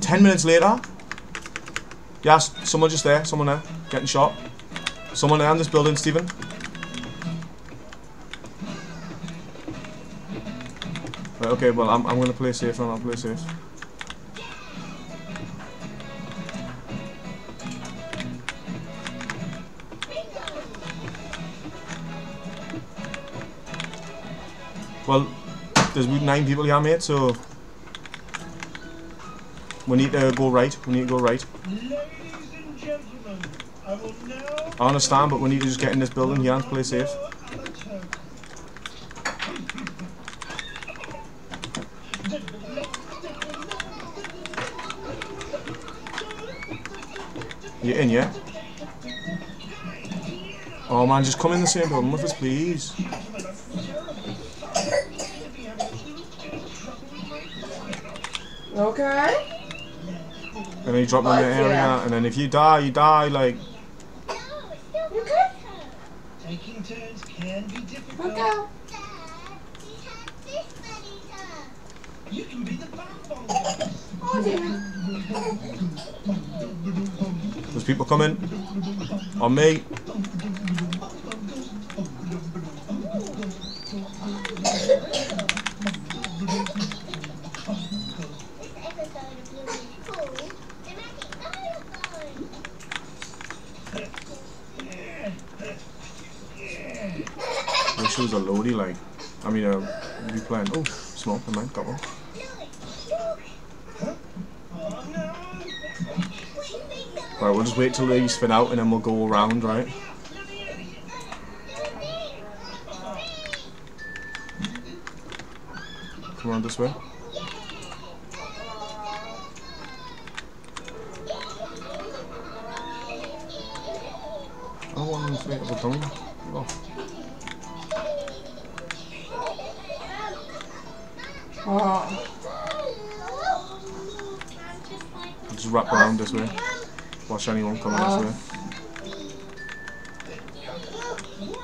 Ten minutes later. Yes, someone just there. Someone there. Getting shot. Someone there in this building, Stephen. Right, okay, well, I'm, I'm gonna play safe and I'll play safe. Well, there's nine people here, mate, so we need to go right. We need to go right. I understand, but we need to just get in this building here and play safe. You in, yeah? Oh man, just come in the same building with us, please. Okay. And then you drop them in the area, yeah. and then if you die, you die, like... Taking turns can be difficult. Okay. You can be the. Oh dear. There's people coming. On me. Make a loadie, like... I mean, uh, you. Oh, smoke, never mind, got one. Right, we'll just wait till these spin out and then we'll go around, right? Come around this way. Oh, one inflatable tongue. Oh. Oh. Just wrap around this way. Watch anyone coming this oh. way.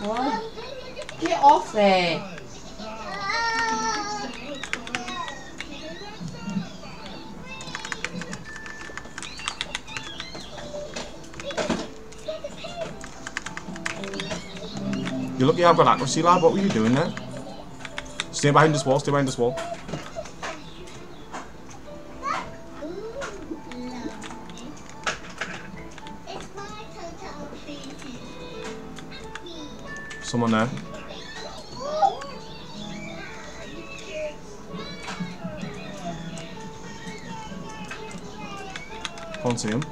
What? Get off there. You're lucky I've got accuracy, lad. What were you doing there? Stay behind this wall, stay behind this wall. Someone there. Can't see him.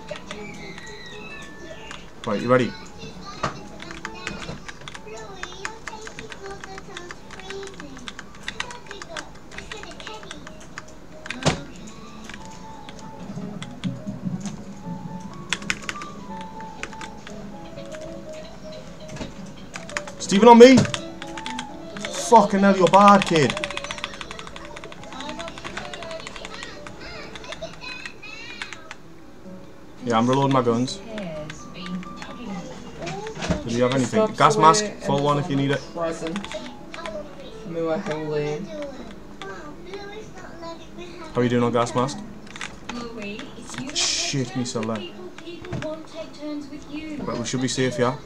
Right, you ready? Stephen on me! Fucking hell, you're bad, kid. Yeah, I'm reloading my guns. Do you have anything? Gas mask, full one if you need it. Frozen. Mua heavily. How are you doing on gas mask? Louis, if Shit, me so low. people, people won't take turns with you. But we should be safe, yeah?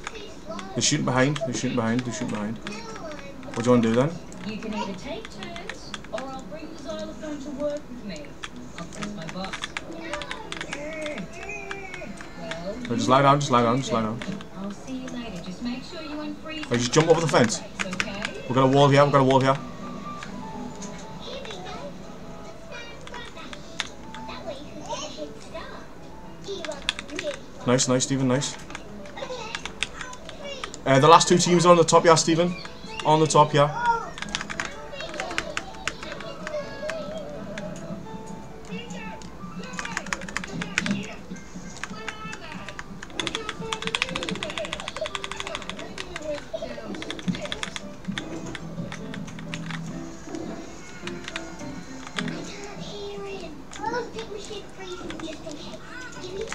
They're shooting behind, they're shooting behind, they're shooting behind. What do you want to do then? You can either take turns, or I'll bring the xylophone to work with me. I'll press my boss. Well, Right, just lie down, just lie down, just lie down. I'll see you later. Just make sure you unfreeze. Right, just jump over the fence. Okay? We've got a wall here, we've got a wall here. Nice, nice, Stephen, nice. Uh, the last two teams are on the top, yeah, Stephen. On the top, yeah.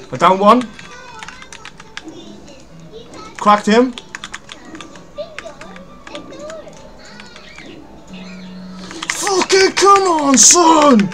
We're down one. Cracked him. Come on, son!